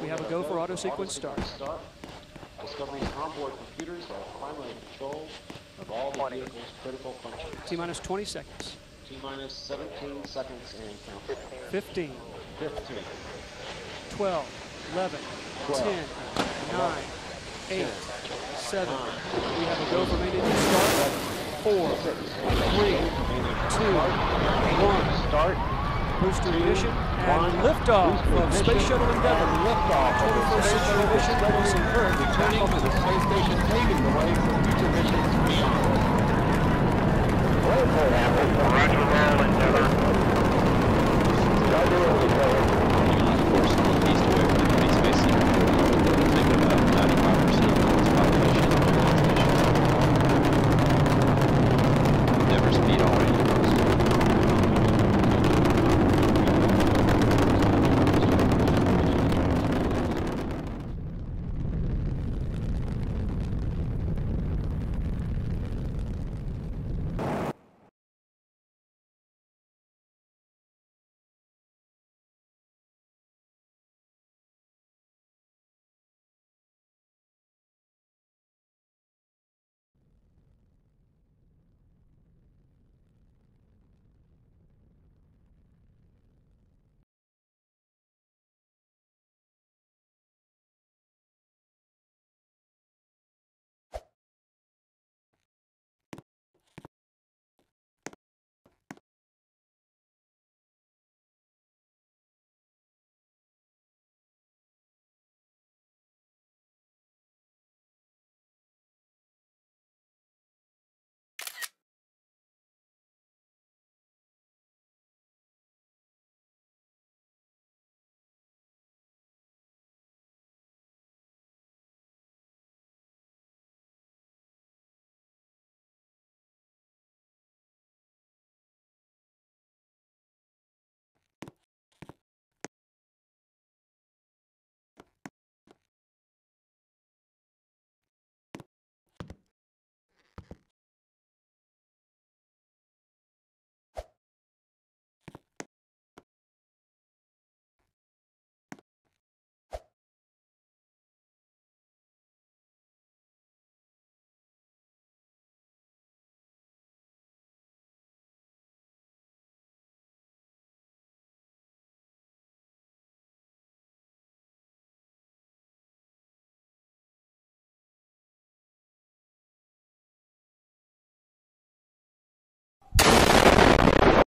We have a go for auto sequence start. Discovery's onboard computers are primary control of all the vehicle's critical functions. T minus 20 seconds. T minus 17 seconds and count. 15, 15, 12, 11, 10, 9, 8, 7. We have a go for main engine start. 4, 3, 2, 1. Start. Booster ignition and liftoff of Space Shuttle Endeavour. Liftoff. 21st century mission crossing Earth. Returning to the space station, paving the way for future missions beyond. Roger, roll, Endeavour. East to